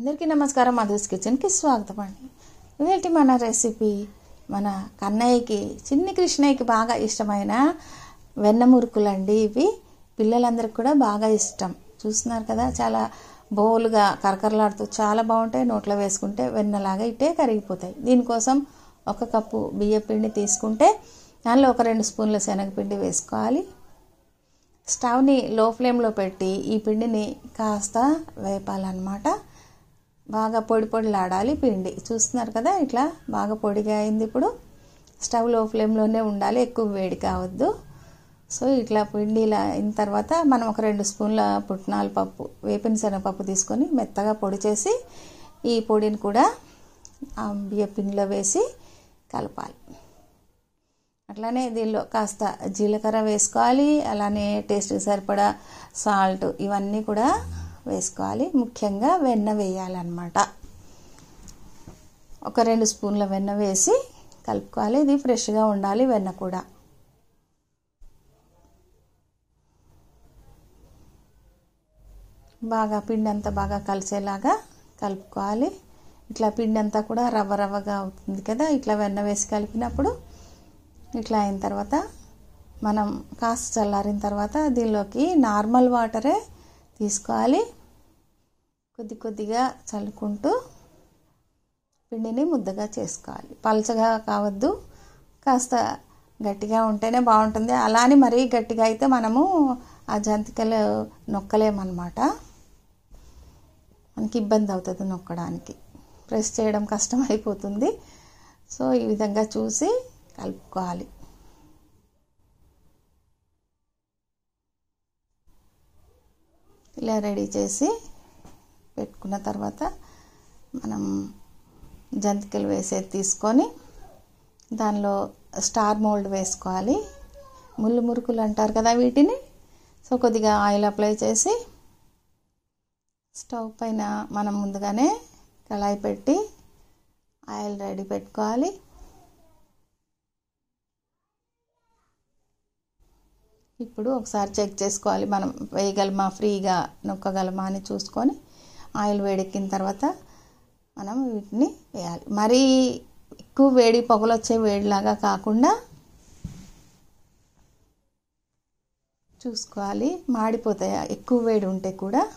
అందరికీ నమస్కారం. మధుస్ కిచెన్కి స్వాగతం అండి. ఇదేంటి మన రెసిపీ? మన కన్నయ్యకి చిన్ని కృష్ణయ్యకి బాగా ఇష్టమైన వెన్న మురుకులండి ఇవి. పిల్లలందరికీ కూడా బాగా ఇష్టం. చూస్తున్నారు కదా చాలా బౌల్గా కరకరలాడుతూ చాలా బాగుంటాయి. నోట్లో వేసుకుంటే వెన్నలాగా ఇట్టే కరిగిపోతాయి. దీనికోసం ఒక కప్పు బియ్య పిండి తీసుకుంటే దానిలో ఒక రెండు స్పూన్ల శనగపిండి వేసుకోవాలి. స్టవ్ని లో ఫ్లేమ్లో పెట్టి ఈ పిండిని కాస్త వేపాలన్నమాట. బాగా పొడి పొడిలాడాలి పిండి. చూస్తున్నారు కదా ఇట్లా బాగా పొడిగా అయింది ఇప్పుడు. స్టవ్లో ఫ్లేమ్లోనే ఉండాలి ఎక్కువ వేడి కావద్దు. సో ఇట్లా పిండి ఇలా అయిన తర్వాత మనం ఒక రెండు స్పూన్ల పుట్నాల పప్పు వేపిన శనగపప్పు తీసుకొని మెత్తగా పొడి చేసి ఈ పొడిని కూడా ఆ బియ్య పిండిలో వేసి కలపాలి. అట్లానే దీనిలో కాస్త జీలకర్ర వేసుకోవాలి అలానే టేస్ట్కి సరిపడా సాల్ట్ ఇవన్నీ కూడా వేసుకోవాలి. ముఖ్యంగా వెన్న వేయాలన్నమాట. ఒక రెండు స్పూన్ల వెన్న వేసి కలుపుకోవాలి. ఇది ఫ్రెష్గా ఉండాలి వెన్న కూడా. బాగా పిండి అంతా బాగా కలిసేలాగా కలుపుకోవాలి. ఇట్లా పిండి అంతా కూడా రవ్వ రవ్వగా అవుతుంది కదా. ఇట్లా వెన్న వేసి కలిపినప్పుడు ఇట్లా అయిన తర్వాత మనం కాస్త చల్లారిన తర్వాత దీనిలోకి నార్మల్ వాటరే తీసుకోవాలి. కొద్ది కొద్దిగా చల్లుకుంటూ పిండిని ముద్దగా చేసుకోవాలి. పలచగా కావద్దు. కాస్త గట్టిగా ఉంటేనే బాగుంటుంది. అలా అని మరీ గట్టిగా అయితే మనము ఆ జంతికలు నొక్కలేమన్నమాట. మనకి ఇబ్బంది అవుతుంది నొక్కడానికి. ప్రెస్ చేయడం కష్టం అయిపోతుంది సో ఈ విధంగా చూసి కలుపుకోవాలి. ఇలా రెడీ చేసి పెట్టుకున్న తర్వాత మనం జంతికలు వేసేది తీసుకొని దానిలో స్టార్ మోల్డ్ వేసుకోవాలి. ముళ్ళు మురుకులు అంటారు కదా వీటిని. సో కొద్దిగా ఆయిల్ అప్లై చేసి స్టవ్ పైన మనం ముందుగానే కళాయి పెట్టి ఆయిల్ రెడీ పెట్టుకోవాలి. ఇప్పుడు ఒకసారి చెక్ చేసుకోవాలి. మనం వేయగలమా? ఫ్రీగా నొక్కగలమా అని చూసుకొని ఆయిల్ వేడెక్కిన తర్వాత మనం వీటిని వేయాలి. మరీ ఎక్కువ వేడి పొగలు వచ్చే వేడిలాగా కాకుండా చూసుకోవాలి. మాడిపోతాయి. ఎక్కువ వేడి ఉంటే కూడా.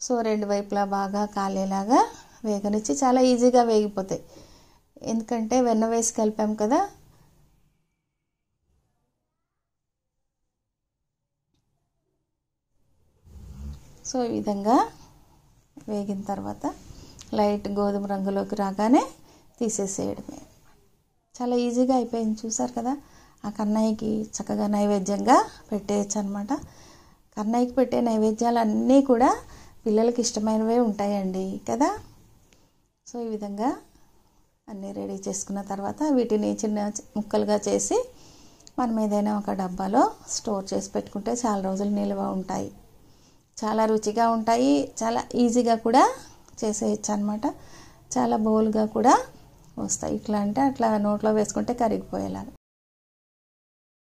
సో రెండు వైపులా బాగా కాలేలాగా వేగనిచ్చి చాలా ఈజీగా వేగిపోతాయి. ఎందుకంటే వెన్న వేసి కలిపాం కదా. సో ఈ విధంగా వేగిన తర్వాత లైట్ గోధుమ రంగులోకి రాగానే తీసేసేయడమే. చాలా ఈజీగా అయిపోయింది చూసారు కదా? ఆ కన్నయ్యకి చక్కగా నైవేద్యంగా పెట్టేయచ్చు అనమాట కన్నయ్యకి పెట్టే నైవేద్యాలు అన్నీ కూడా పిల్లలకి ఇష్టమైనవే ఉంటాయండి కదా? సో ఈ విధంగా అన్నీ రెడీ చేసుకున్న తర్వాత వీటిని చిన్న ముక్కలుగా చేసి మనం ఏదైనా ఒక డబ్బాలో స్టోర్ చేసి పెట్టుకుంటే చాలా రోజులు నిల్వ ఉంటాయి. చాలా రుచిగా ఉంటాయి. చాలా ఈజీగా కూడా చేసేయచ్చు అనమాట చాలా బోల్గా కూడా వస్తాయి. ఇట్లా అంటే అట్లా నోట్లో వేసుకుంటే కరిగిపోయేలాగా.